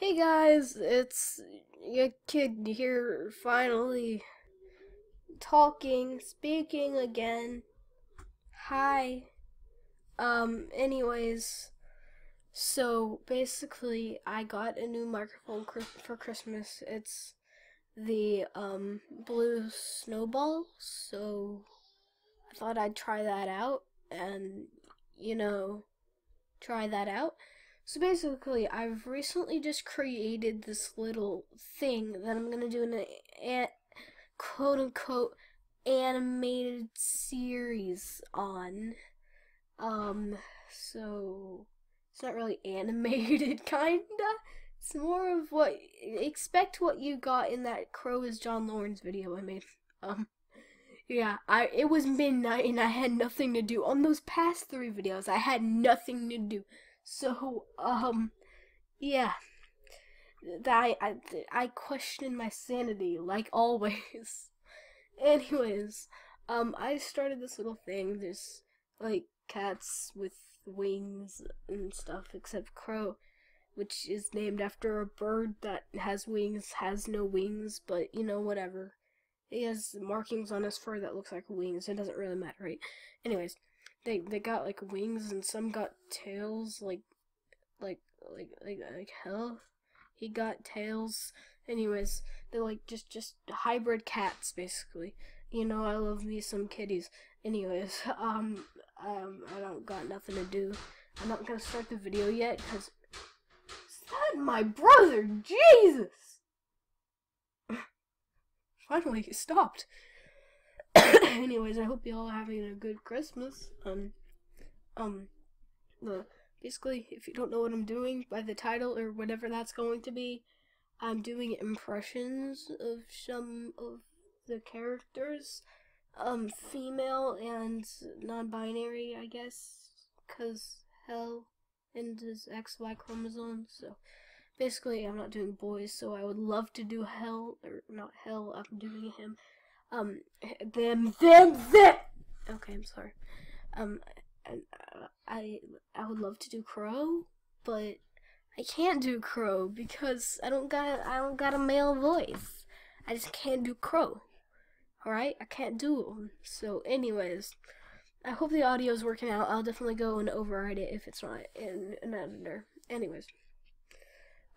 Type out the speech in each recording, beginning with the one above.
Hey guys, it's your kid here finally talking, speaking again. Hi. Um, anyways, so basically, I got a new microphone for Christmas. It's the um blue snowball, so I thought I'd try that out and you know, try that out. So basically, I've recently just created this little thing that I'm gonna do in a, a quote unquote animated series on. Um, so it's not really animated, kinda. It's more of what expect what you got in that Crow is John Lawrence video I made. Um, yeah, I it was midnight and I had nothing to do. On those past three videos, I had nothing to do. So, um, yeah. I, I, I question my sanity, like always. Anyways, um, I started this little thing. There's, like, cats with wings and stuff, except Crow, which is named after a bird that has wings, has no wings, but, you know, whatever. He has markings on his fur that looks like wings. It doesn't really matter, right? Anyways, they they got like wings and some got tails like like like like like hell he got tails. Anyways they're like just just hybrid cats basically. You know i love me some kitties. Anyways um um i don't got nothing to do. I'm not gonna start the video yet because that my brother? Jesus! Finally he stopped anyways, I hope you all are having a good Christmas. Um, um, the basically, if you don't know what I'm doing by the title or whatever that's going to be, I'm doing impressions of some of the characters, um, female and non-binary, I guess, cause hell and his XY chromosome. So basically, I'm not doing boys, so I would love to do hell or not hell. I'm doing him um them them them. Okay i'm sorry. Um i i would love to do crow but i can't do crow because i don't got i don't got a male voice. I just can't do crow. All right? I can't do them so anyways i hope the audio is working out. I'll definitely go and override it if it's not in an editor. Anyways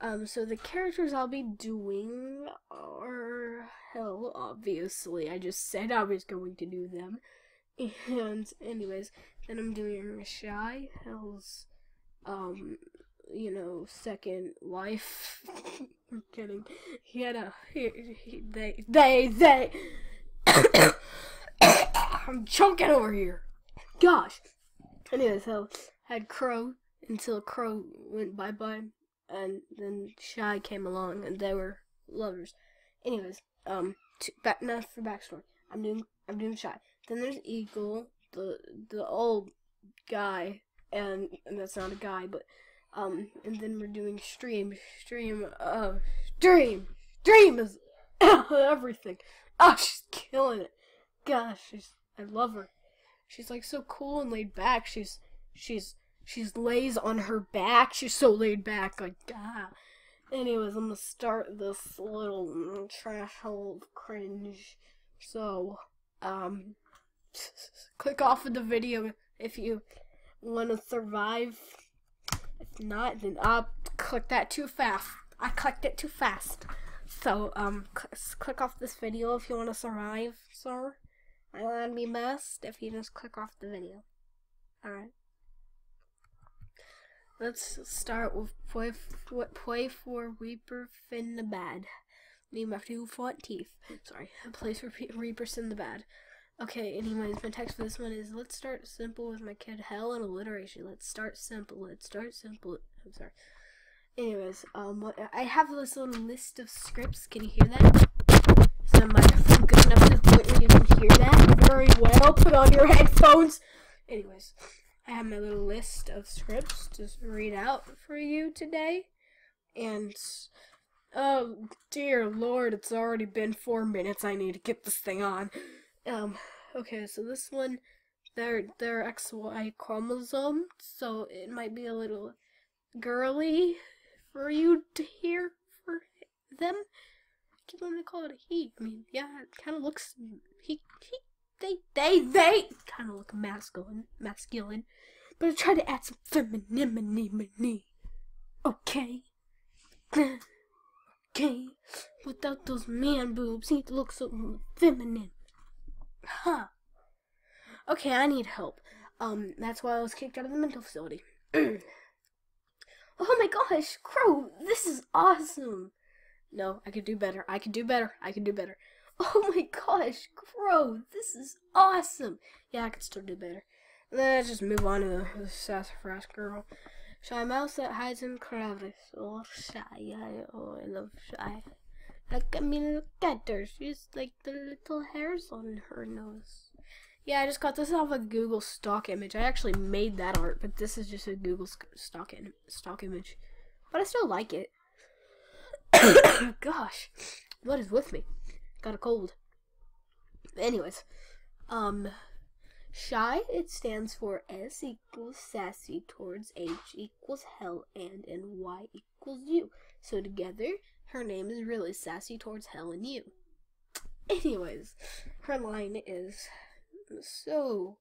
um, so the characters I'll be doing are hell, obviously. I just said I was going to do them. And anyways, then I'm doing Shy, Hell's um you know, second wife. I'm kidding. He had a he, he, they they they I'm choking over here. Gosh. Anyways, Hell had Crow until Crow went bye bye and then Shy came along, and they were lovers. Anyways, um, to, back now for backstory. I'm doing I'm doing Shy. Then there's Eagle, the the old guy, and and that's not a guy, but um, and then we're doing Stream, Stream, uh, Dream, Dream is everything. Oh, she's killing it. Gosh, she's I love her. She's like so cool and laid back. She's she's She's lays on her back. She's so laid back. Like, ah. Anyways, I'm gonna start this little trash hole cringe. So, um, click off of the video if you want to survive. If not, then I'll click that too fast. I clicked it too fast. So, um, cl click off this video if you want to survive, sir. I would be best if you just click off the video. Alright. Let's start with play, for, play for Reaper Finn the Bad. Name after you fought Teeth. Sorry, play for Reaper Finn the Bad. Okay, anyways, my text for this one is let's start simple with my kid hell and alliteration. Let's start simple. Let's start simple. I'm sorry. Anyways, um, what, I have this little list of scripts. Can you hear that? Is my microphone good enough to hear that very well? Put on your headphones. Anyways. I have my little list of scripts to read out for you today. And, oh, dear lord, it's already been four minutes. I need to get this thing on. Um, okay, so this one, they're, they're XY chromosome, so it might be a little girly for you to hear for them. I keep wanting to call it a he. I mean, yeah, it kind of looks he he they they they kind of look masculine masculine, but I try to add some femininity. Okay. Okay. Without those man boobs, he looks so feminine. Huh. Okay, I need help. Um, that's why I was kicked out of the mental facility. oh my gosh, Crow, this is awesome. No, I could do better. I could do better. I could do better. Oh my gosh, Crow, this is awesome. Yeah, I could still do better. Let's just move on to the, the sassafras girl. Shy mouse that hides in crevice. Oh, shy. Oh, I love shy. Like, I mean, look at her. She's like the little hairs on her nose. Yeah, I just got this off a Google stock image. I actually made that art, but this is just a Google stock in, stock image. But I still like it. Gosh, what is with me? Got a cold. Anyways, um, shy it stands for S equals sassy towards H equals hell and and Y equals you. So together, her name is really sassy towards hell and you. Anyways, her line is so,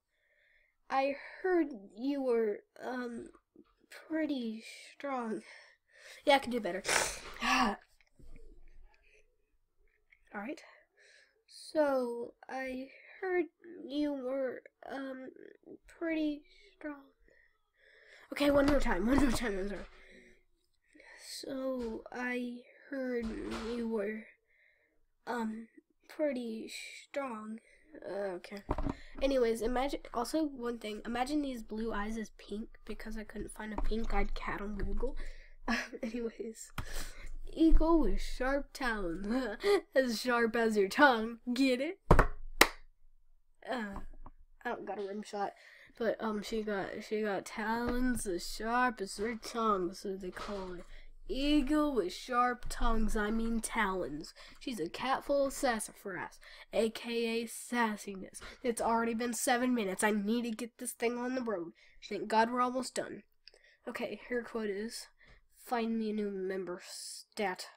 I heard you were, um, pretty strong. Yeah, I can do better. Alright. So, I heard you were, um, pretty strong. Okay, one more time, one more time, I'm sorry. So, I heard you were, um, pretty strong. Uh, okay. Anyways, imagine also one thing. Imagine these blue eyes as pink because I couldn't find a pink-eyed cat on Google. anyways, eagle with sharp talons, as sharp as your tongue. Get it? Uh, I don't got a rim shot, but um, she got she got talons as sharp as her tongue, so they call it Eagle with sharp tongues, I mean talons. She's a cat full of sassafras, aka sassiness. It's already been seven minutes. I need to get this thing on the road. Thank God we're almost done. Okay, her quote is Find me a new member stat.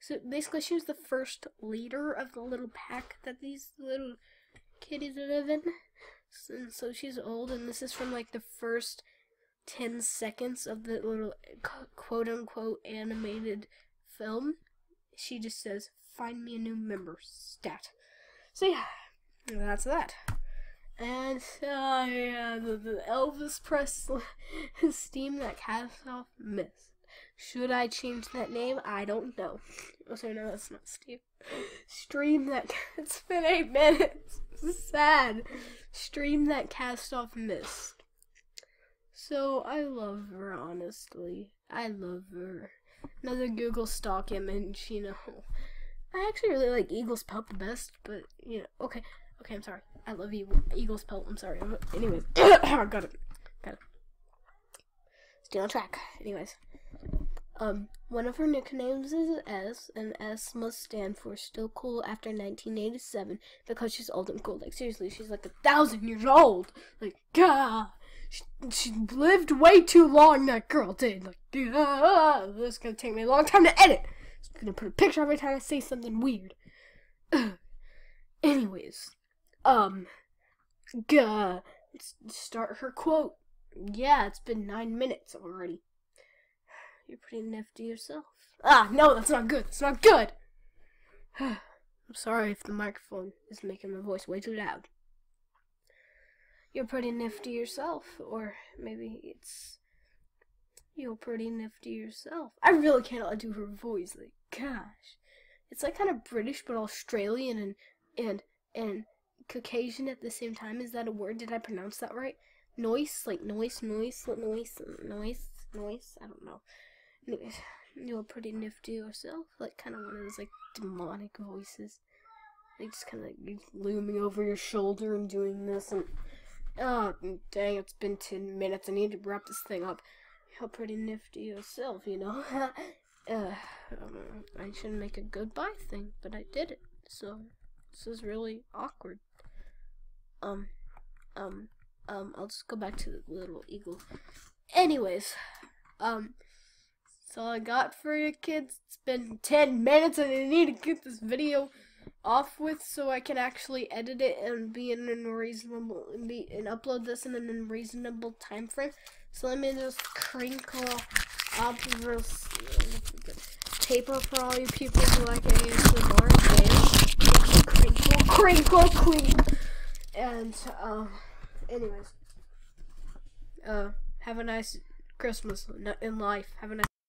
So basically, she was the first leader of the little pack that these little kitties live in. And so she's old, and this is from like the first 10 seconds of the little quote unquote animated film, she just says, Find me a new member stat. So, yeah, that's that. And, uh, yeah, the, the Elvis Presley Steam That Cast Off Mist. Should I change that name? I don't know. Oh, sorry, no, that's not Steve. Stream that. It's been eight minutes. Sad. Stream that cast off mist. So I love her, honestly. I love her. Another Google stock image, you know. I actually really like Eagle's Pelt the best, but, you know, okay. Okay, I'm sorry. I love Eagle, Eagle's Pelt, I'm sorry. Anyways, got it. Got it. Still on track. Anyways. Um, one of her nicknames is S, and S must stand for Still Cool After 1987 because she's old and cool. Like, seriously, she's like a thousand years old. Like, God. She, she lived way too long, that girl did. Like, ah, this is gonna take me a long time to edit. I'm gonna put a picture every time I say something weird. Anyways, um, gah, start her quote. Yeah, it's been nine minutes already. You're pretty nifty yourself. Ah, no, that's not good. It's not good. I'm sorry if the microphone is making my voice way too loud you're pretty nifty yourself, or maybe it's you're pretty nifty yourself. I really cannot do her voice. Like, gosh, it's like kind of British but Australian and and and Caucasian at the same time. Is that a word? Did I pronounce that right? Noise, like noise, noise, noise, noise, noise. I don't know. You're pretty nifty yourself. Like kind of one of those like demonic voices. Like just kind of like looming over your shoulder and doing this and Oh, dang, it's been 10 minutes. I need to wrap this thing up. You're pretty nifty yourself, you know. uh, um, I shouldn't make a goodbye thing, but I did it. So, this is really awkward. Um, um, um, I'll just go back to the little eagle. Anyways, um, That's all I got for you kids. It's been 10 minutes and I need to get this video off with so I can actually edit it and be in a reasonable and be and upload this in a reasonable time frame. So let me just crinkle up this paper for all you people who like ASMR. There. Crinkle, crinkle, crinkle. And um, anyways, uh, have a nice Christmas in life. Have a nice.